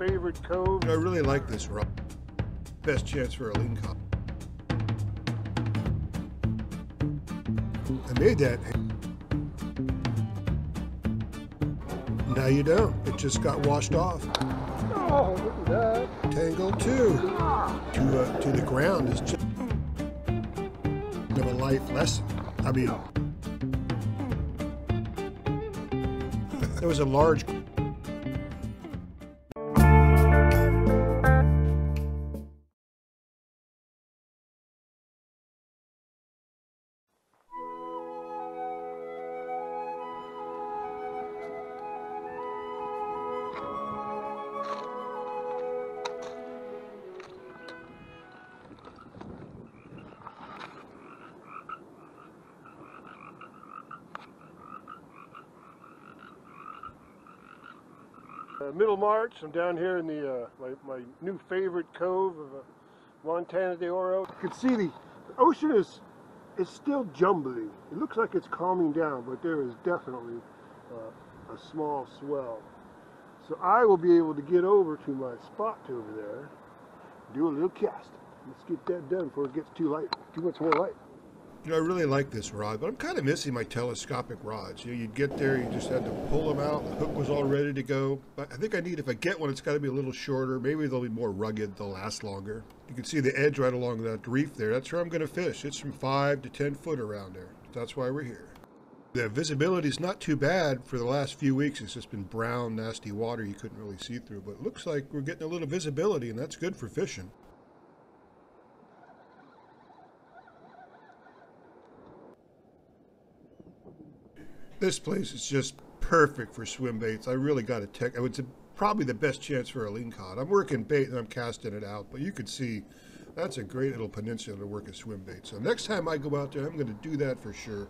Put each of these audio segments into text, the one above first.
favorite cove. I really like this rock. Best chance for a lingcod. I made that. Now you don't. It just got washed off. Oh, look at that. Tangle two. To, uh, to the ground is just of a life lesson. I mean, there was a large Uh, middle March, I'm down here in the uh, my, my new favorite cove of uh, Montana de Oro. You can see the, the ocean is is still jumbly. It looks like it's calming down, but there is definitely uh, a small swell. So I will be able to get over to my spot over there, do a little cast. Let's get that done before it gets too light, too much more light. You know, I really like this rod, but I'm kind of missing my telescopic rods. You know, you'd get there, you just had to pull them out. The hook was all ready to go. But I think I need, if I get one, it's got to be a little shorter. Maybe they'll be more rugged. They'll last longer. You can see the edge right along that reef there. That's where I'm going to fish. It's from 5 to 10 foot around there. That's why we're here. The visibility is not too bad for the last few weeks. It's just been brown, nasty water you couldn't really see through. But it looks like we're getting a little visibility, and that's good for fishing. This place is just perfect for swim baits. I really got to tech. It's probably the best chance for a lingcod. I'm working bait and I'm casting it out, but you can see that's a great little peninsula to work a swim bait. So next time I go out there, I'm going to do that for sure.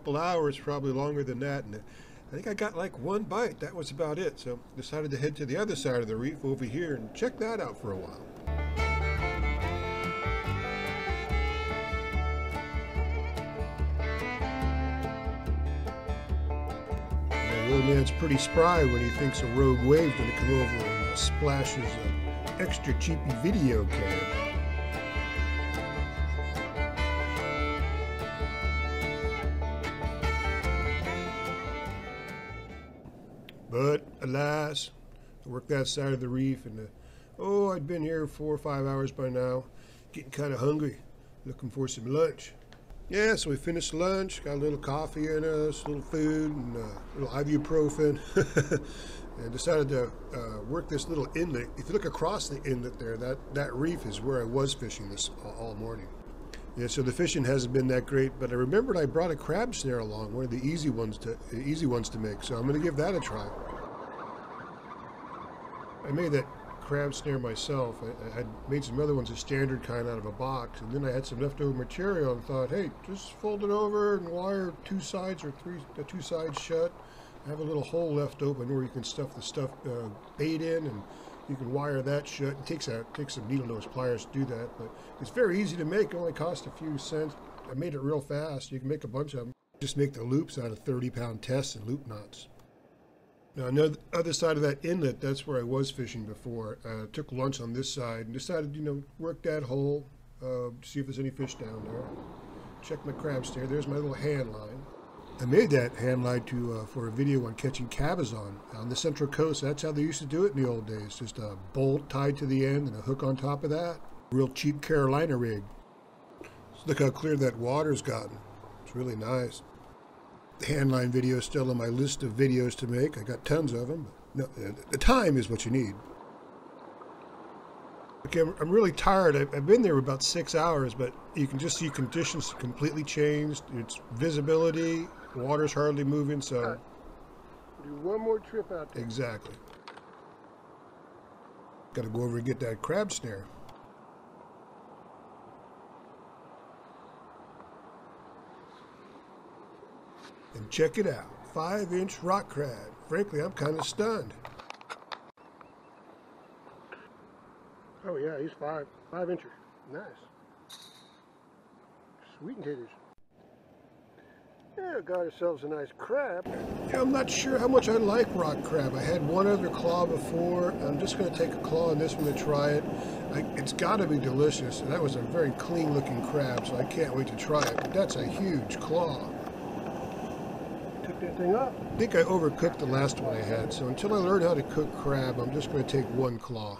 Couple hours, probably longer than that, and I think I got like one bite. That was about it. So decided to head to the other side of the reef over here and check that out for a while. The old man's pretty spry when he thinks a rogue wave's gonna come over and splashes an extra cheapy video cam. That side of the reef, and uh, oh, I'd been here four or five hours by now, getting kind of hungry, looking for some lunch. Yeah, so we finished lunch, got a little coffee in us, a little food, and uh, a little ibuprofen, and decided to uh, work this little inlet. If you look across the inlet there, that, that reef is where I was fishing this all, all morning. Yeah, so the fishing hasn't been that great, but I remembered I brought a crab snare along, one of the easy ones to easy ones to make. So I'm going to give that a try. I made that crab snare myself. I, I had made some other ones, a standard kind out of a box, and then I had some leftover material and thought, hey, just fold it over and wire two sides or three, the two sides shut. I have a little hole left open where you can stuff the stuff uh, bait in and you can wire that shut. It takes a, takes some needle nose pliers to do that, but it's very easy to make. It only costs a few cents. I made it real fast. You can make a bunch of them. Just make the loops out of 30 pound tests and loop knots. Now, on the other side of that inlet, that's where I was fishing before. Uh, took lunch on this side and decided, you know, work that hole, uh, see if there's any fish down there. Check my crab snare. There's my little hand line. I made that hand line to uh, for a video on catching cabezon on the Central Coast. That's how they used to do it in the old days. Just a bolt tied to the end and a hook on top of that. Real cheap Carolina rig. So look how clear that water's gotten. It's really nice. Handline video is still on my list of videos to make. I got tons of them. No, the time is what you need. Okay, I'm, I'm really tired. I've, I've been there about six hours, but you can just see conditions completely changed. It's visibility, water's hardly moving, so. Do one more trip out there. exactly. Got to go over and get that crab snare. And check it out, five inch rock crab. Frankly, I'm kind of stunned. Oh yeah, he's five, five incher. Nice. Sweet and taters. Yeah, got ourselves a nice crab. Yeah, I'm not sure how much I like rock crab. I had one other claw before. I'm just going to take a claw on this one to try it. I, it's got to be delicious. And that was a very clean looking crab, so I can't wait to try it. But that's a huge claw. That thing up. I think I overcooked the last one I had, so until I learn how to cook crab, I'm just going to take one claw.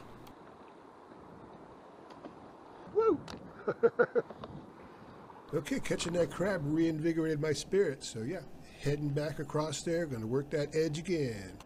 Woo! Okay, catching that crab reinvigorated my spirit, so yeah, heading back across there, going to work that edge again.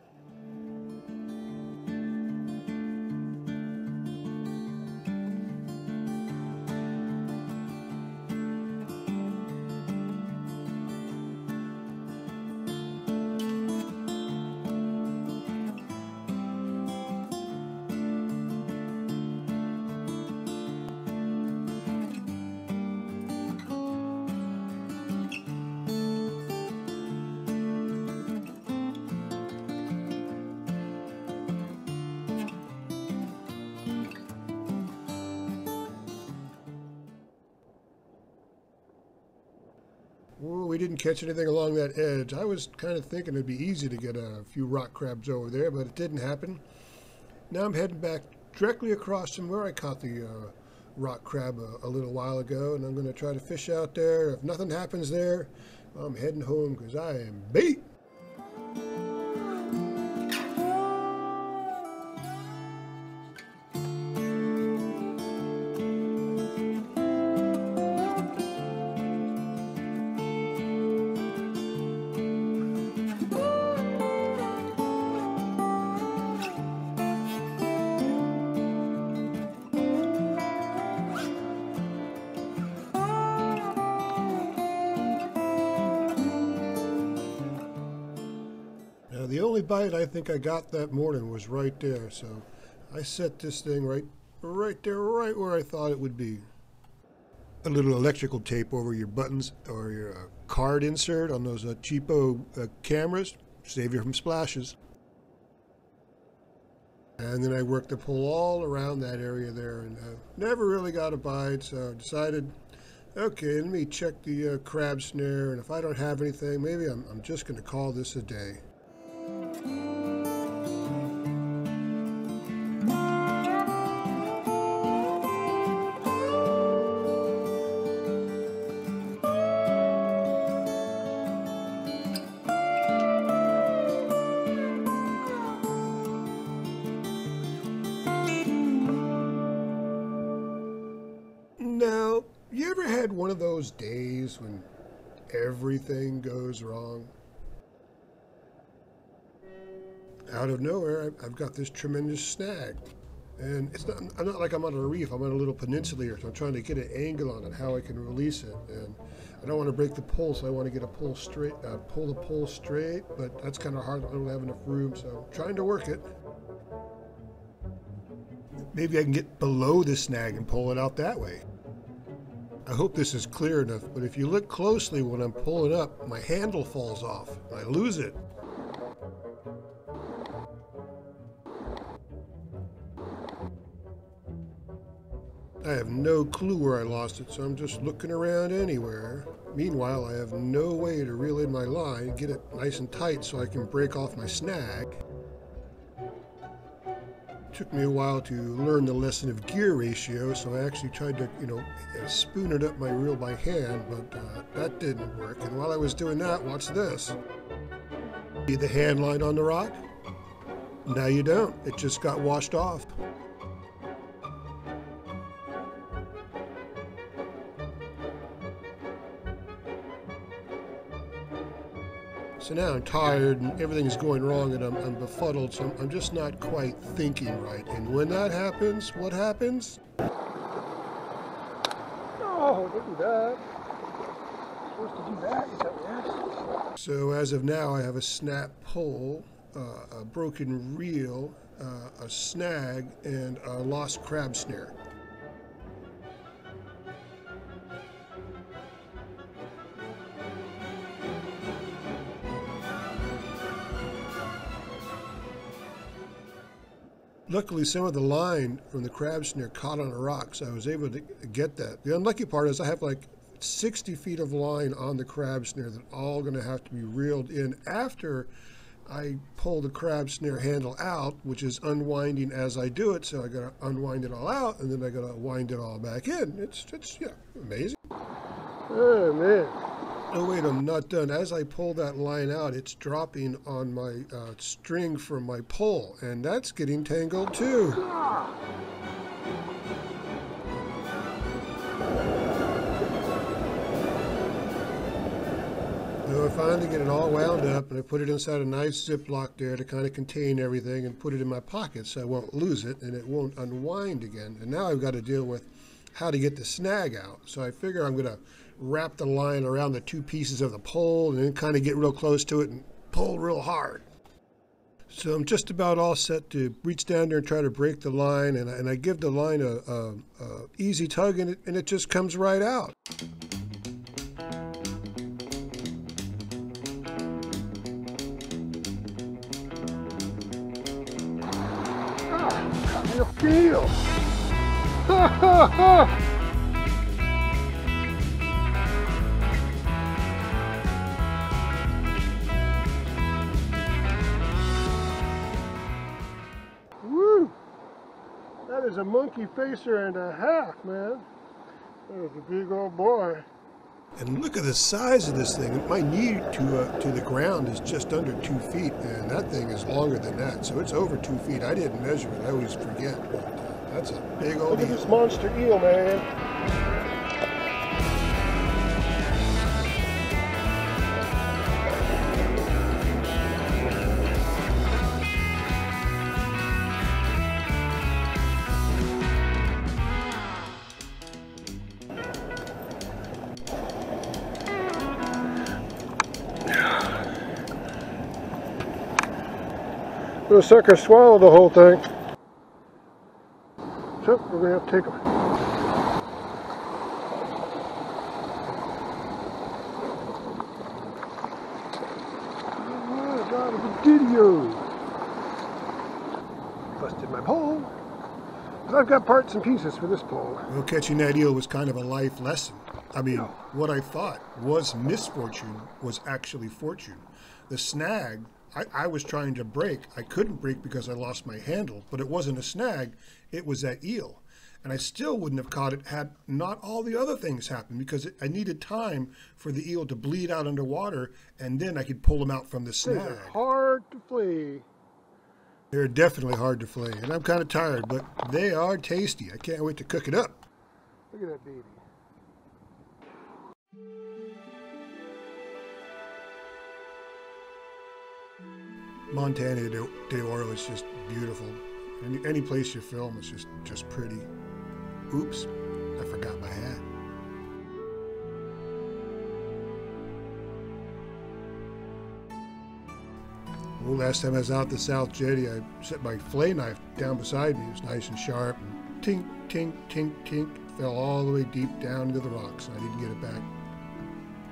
We didn't catch anything along that edge. I was kind of thinking it'd be easy to get a few rock crabs over there, but it didn't happen. Now I'm heading back directly across from where I caught the uh, rock crab a, a little while ago, and I'm going to try to fish out there. If nothing happens there, I'm heading home because I am beat. Bite I think I got that morning was right there, so I set this thing right, right there, right where I thought it would be. A little electrical tape over your buttons or your uh, card insert on those uh, cheapo uh, cameras, save you from splashes. And then I worked the pull all around that area there and uh, never really got a bite, so I decided, okay, let me check the uh, crab snare, and if I don't have anything, maybe I'm, I'm just going to call this a day. Those days when everything goes wrong? Out of nowhere, I've got this tremendous snag. And it's not, I'm not like I'm on a reef, I'm on a little peninsula here, so I'm trying to get an angle on it, how I can release it. And I don't want to break the pole, so I want to get a pull straight, uh, pull the pole straight, but that's kind of hard, I don't have enough room, so I'm trying to work it. Maybe I can get below the snag and pull it out that way. I hope this is clear enough, but if you look closely when I'm pulling up, my handle falls off. I lose it. I have no clue where I lost it, so I'm just looking around anywhere. Meanwhile, I have no way to reel in my line, get it nice and tight so I can break off my snag. Took me a while to learn the lesson of gear ratio, so I actually tried to, you know, spoon it up my reel by hand, but uh, that didn't work. And while I was doing that, watch this. See the hand line on the rock? Now you don't. It just got washed off. So now I'm tired and everything's going wrong and I'm, I'm befuddled, so I'm, I'm just not quite thinking right. And when that happens, what happens? Oh, don't that. Supposed to do that. Is that worse? So as of now, I have a snap pole, uh, a broken reel, uh, a snag, and a lost crab snare. Luckily, some of the line from the crab snare caught on the rocks. I was able to get that. The unlucky part is I have like 60 feet of line on the crab snare that all going to have to be reeled in after I pull the crab snare handle out, which is unwinding as I do it. So I got to unwind it all out, and then I got to wind it all back in. It's it's yeah, amazing. Oh, man. Oh wait, I'm not done. As I pull that line out, it's dropping on my uh, string from my pole, and that's getting tangled too. So I finally get it all wound up, and I put it inside a nice Ziploc there to kind of contain everything, and put it in my pocket so I won't lose it, and it won't unwind again. And now I've got to deal with how to get the snag out. So I figure I'm going to wrap the line around the two pieces of the pole and then kind of get real close to it and pull real hard. So I'm just about all set to reach down there and try to break the line, and I, and I give the line a, a, a easy tug, and it, and it just comes right out. You feel? Ha ha ha! A monkey facer and a half, man. That is a big old boy. And look at the size of this thing. My knee to uh, to the ground is just under two feet, and that thing is longer than that. So it's over two feet. I didn't measure it. I always forget. But, that's a big old Look at this monster eel, man. The sucker swallowed the whole thing. So we're gonna have to take. Oh, I got a video. Busted my pole. But I've got parts and pieces for this pole. Well, catching that eel was kind of a life lesson. I mean, what I thought was misfortune was actually fortune. The snag, I, I was trying to break. I couldn't break because I lost my handle, but it wasn't a snag, it was that eel. And I still wouldn't have caught it had not all the other things happened because it, I needed time for the eel to bleed out underwater and then I could pull him out from the snag. are hard to flee. They're definitely hard to flay, and I'm kind of tired, but they are tasty. I can't wait to cook it up. Look at that baby. Montana de, de Oro is just beautiful. Any, any place you film is just, just pretty. Oops, I forgot my hat. Well, last time I was out the South Jetty, I set my flay knife down beside me. It was nice and sharp. And tink, tink, tink, tink. Fell all the way deep down into the rocks. I didn't get it back.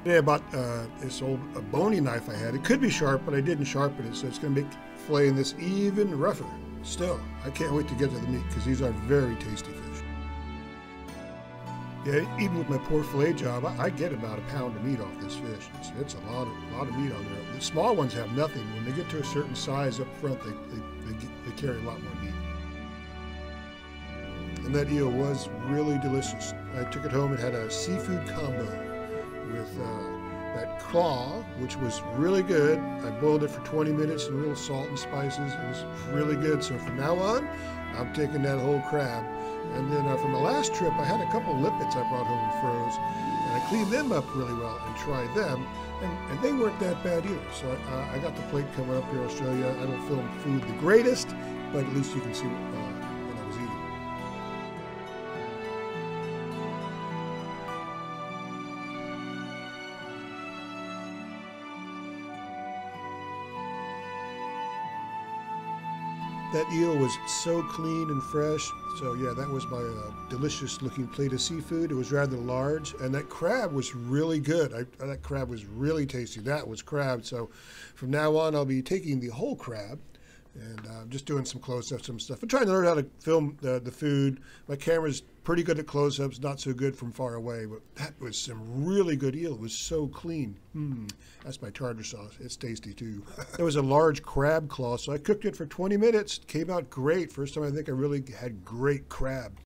Today I bought uh, this old a bony knife I had. It could be sharp, but I didn't sharpen it, so it's going to make flaying this even rougher. Still, I can't wait to get to the meat because these are very tasty fish. Yeah, even with my poor fillet job, I, I get about a pound of meat off this fish. It's, it's a lot of lot of meat on there. The small ones have nothing. When they get to a certain size up front, they, they, they, get- they carry a lot more meat. And that eel was really delicious. I took it home. It had a seafood combo with uh, that claw, which was really good. I boiled it for 20 minutes and a little salt and spices. It was really good. So from now on, I'm taking that whole crab. And then uh, from the last trip, I had a couple limpets I brought home and froze. And I cleaned them up really well and tried them, and, and they weren't that bad either. So I, I got the plate coming up here in Australia. I don't film food the greatest, but at least you can see what, That eel was so clean and fresh. So yeah, that was my uh, delicious looking plate of seafood. It was rather large, and that crab was really good. I, that crab was really tasty. That was crab. So from now on, I'll be taking the whole crab and uh, just doing some close-ups, some stuff. I'm trying to learn how to film the, the food. My camera's pretty good at close-ups, not so good from far away, but that was some really good eel. It was so clean. Mm, that's my tartar sauce. It's tasty too. it was a large crab claw, so I cooked it for 20 minutes. Came out great. First time I think I really had great crab.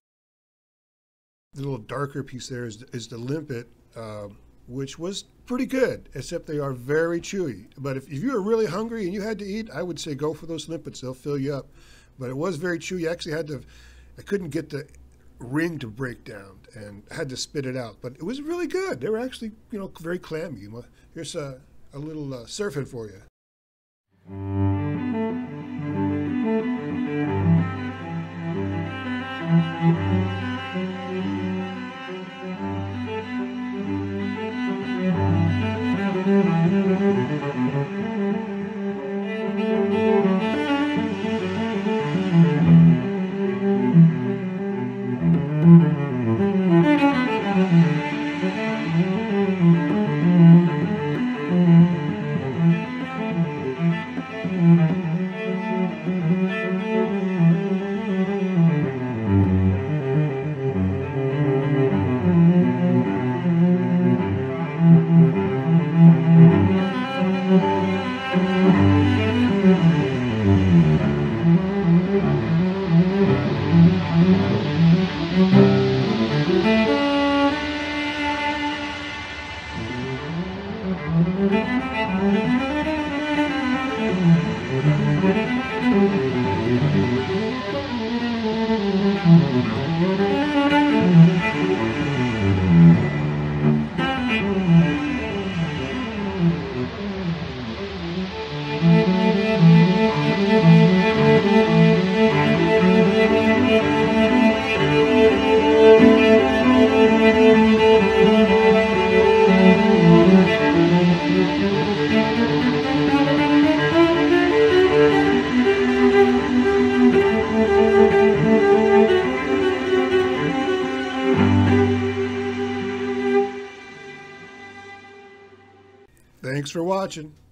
The little darker piece there is, is the limpet. Uh, which was pretty good, except they are very chewy. But if, if you were really hungry and you had to eat, I would say go for those limpets. They'll fill you up. But it was very chewy. I actually had to, I couldn't get the ring to break down and had to spit it out. But it was really good. They were actually, you know, very clammy. Here's a, a little uh, surfing for you. Watching.